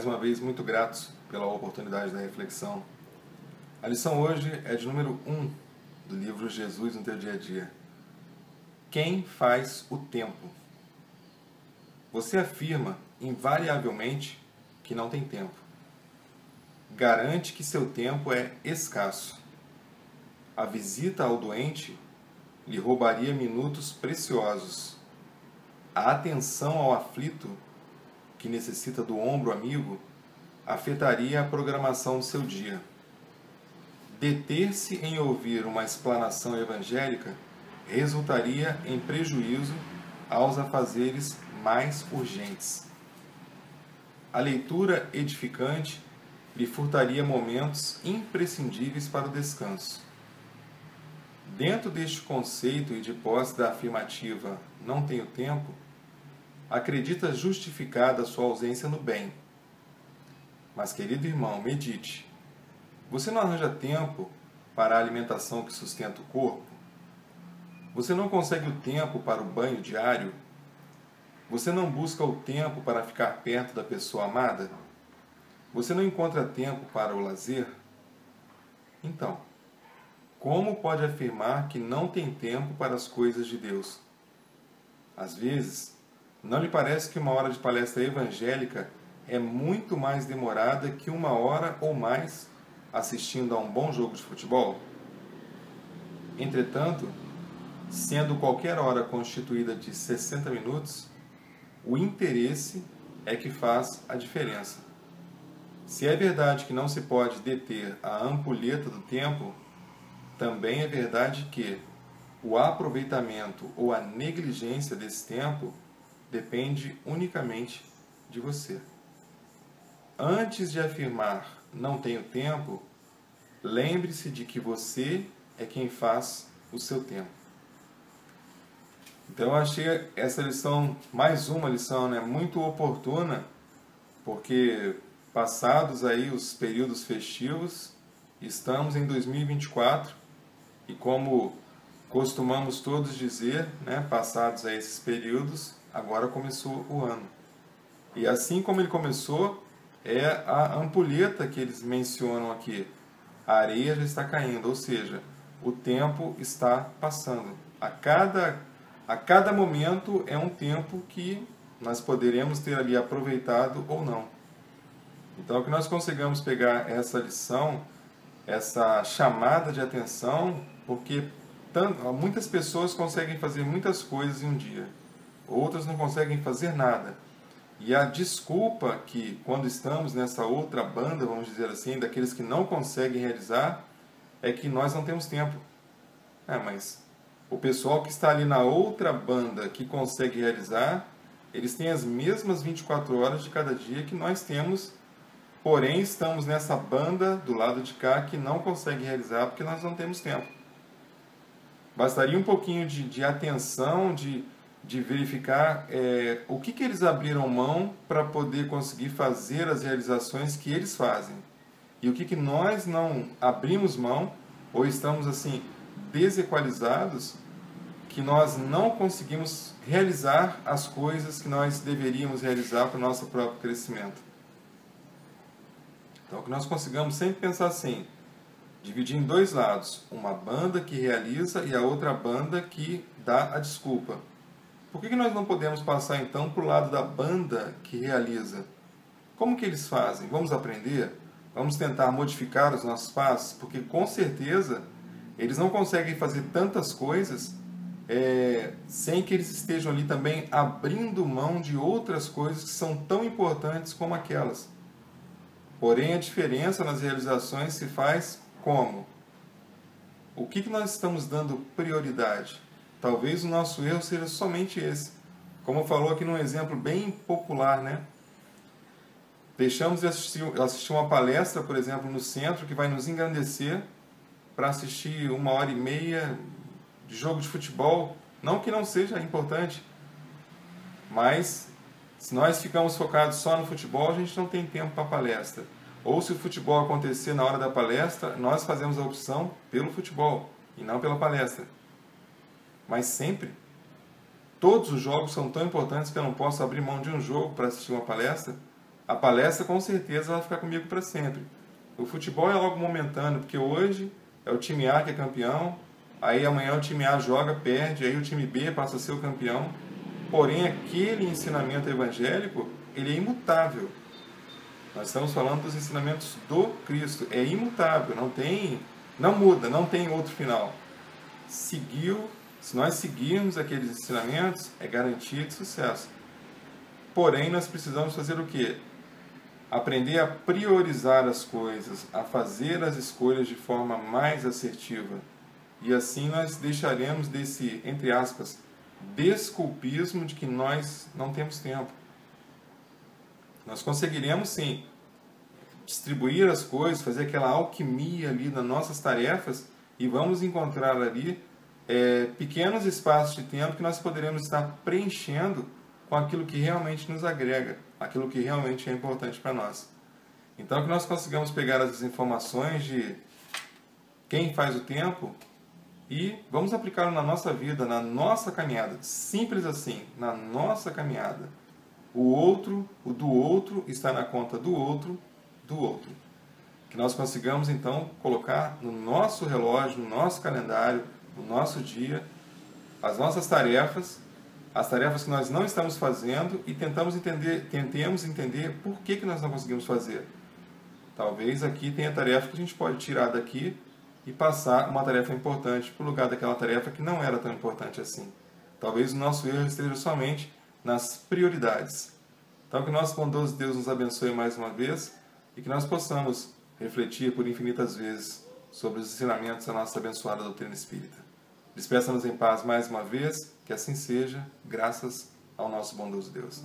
mais uma vez muito gratos pela oportunidade da reflexão. A lição hoje é de número 1 do livro Jesus no teu dia a dia. Quem faz o tempo? Você afirma invariavelmente que não tem tempo. Garante que seu tempo é escasso. A visita ao doente lhe roubaria minutos preciosos. A atenção ao aflito que necessita do ombro amigo, afetaria a programação do seu dia. Deter-se em ouvir uma explanação evangélica resultaria em prejuízo aos afazeres mais urgentes. A leitura edificante lhe furtaria momentos imprescindíveis para o descanso. Dentro deste conceito e de posse da afirmativa não tenho tempo, acredita justificada sua ausência no bem. Mas, querido irmão, medite. Você não arranja tempo para a alimentação que sustenta o corpo? Você não consegue o tempo para o banho diário? Você não busca o tempo para ficar perto da pessoa amada? Você não encontra tempo para o lazer? Então, como pode afirmar que não tem tempo para as coisas de Deus? Às vezes, não lhe parece que uma hora de palestra evangélica é muito mais demorada que uma hora ou mais assistindo a um bom jogo de futebol? Entretanto, sendo qualquer hora constituída de 60 minutos, o interesse é que faz a diferença. Se é verdade que não se pode deter a ampulheta do tempo, também é verdade que o aproveitamento ou a negligência desse tempo depende unicamente de você. Antes de afirmar não tenho tempo, lembre-se de que você é quem faz o seu tempo. Então eu achei essa lição, mais uma lição, né, muito oportuna, porque passados aí os períodos festivos, estamos em 2024 e como costumamos todos dizer, né, passados a esses períodos, agora começou o ano. E assim como ele começou, é a ampulheta que eles mencionam aqui. A areia já está caindo, ou seja, o tempo está passando. A cada, a cada momento é um tempo que nós poderemos ter ali aproveitado ou não. Então, que nós consigamos pegar essa lição, essa chamada de atenção, porque muitas pessoas conseguem fazer muitas coisas em um dia outras não conseguem fazer nada. E a desculpa que, quando estamos nessa outra banda, vamos dizer assim, daqueles que não conseguem realizar, é que nós não temos tempo. É, mas o pessoal que está ali na outra banda que consegue realizar, eles têm as mesmas 24 horas de cada dia que nós temos, porém estamos nessa banda do lado de cá que não consegue realizar porque nós não temos tempo. Bastaria um pouquinho de, de atenção, de de verificar é, o que, que eles abriram mão para poder conseguir fazer as realizações que eles fazem. E o que, que nós não abrimos mão ou estamos assim desequalizados que nós não conseguimos realizar as coisas que nós deveríamos realizar para o nosso próprio crescimento. Então, que nós consigamos sempre pensar assim, dividir em dois lados, uma banda que realiza e a outra banda que dá a desculpa. Por que, que nós não podemos passar então para o lado da banda que realiza? Como que eles fazem? Vamos aprender? Vamos tentar modificar os nossos passos? Porque com certeza eles não conseguem fazer tantas coisas é, sem que eles estejam ali também abrindo mão de outras coisas que são tão importantes como aquelas. Porém, a diferença nas realizações se faz como? O que, que nós estamos dando prioridade? Talvez o nosso erro seja somente esse. Como falou aqui num exemplo bem popular, né? Deixamos de assistir, assistir uma palestra, por exemplo, no centro, que vai nos engrandecer, para assistir uma hora e meia de jogo de futebol. Não que não seja importante, mas se nós ficamos focados só no futebol, a gente não tem tempo para palestra. Ou se o futebol acontecer na hora da palestra, nós fazemos a opção pelo futebol e não pela palestra mas sempre. Todos os jogos são tão importantes que eu não posso abrir mão de um jogo para assistir uma palestra. A palestra com certeza vai ficar comigo para sempre. O futebol é algo momentâneo, porque hoje é o time A que é campeão, aí amanhã o time A joga, perde, aí o time B passa a ser o campeão. Porém, aquele ensinamento evangélico, ele é imutável. Nós estamos falando dos ensinamentos do Cristo, é imutável, não tem, não muda, não tem outro final. Seguiu, se nós seguirmos aqueles ensinamentos, é garantia de sucesso. Porém, nós precisamos fazer o quê? Aprender a priorizar as coisas, a fazer as escolhas de forma mais assertiva. E assim nós deixaremos desse, entre aspas, desculpismo de que nós não temos tempo. Nós conseguiremos sim distribuir as coisas, fazer aquela alquimia ali nas nossas tarefas e vamos encontrar ali é, pequenos espaços de tempo que nós poderemos estar preenchendo com aquilo que realmente nos agrega, aquilo que realmente é importante para nós. Então, que nós consigamos pegar as informações de quem faz o tempo e vamos aplicá-lo na nossa vida, na nossa caminhada. Simples assim, na nossa caminhada. O outro, o do outro, está na conta do outro, do outro. Que nós consigamos então colocar no nosso relógio, no nosso calendário, no nosso dia, as nossas tarefas, as tarefas que nós não estamos fazendo e tentamos entender, tentemos entender por que, que nós não conseguimos fazer. Talvez aqui tenha tarefa que a gente pode tirar daqui e passar uma tarefa importante para o lugar daquela tarefa que não era tão importante assim. Talvez o nosso erro esteja somente nas prioridades. Então, que nosso bondoso Deus nos abençoe mais uma vez e que nós possamos refletir por infinitas vezes sobre os ensinamentos da nossa abençoada doutrina espírita. Despeça-nos em paz mais uma vez, que assim seja, graças ao nosso bondoso Deus.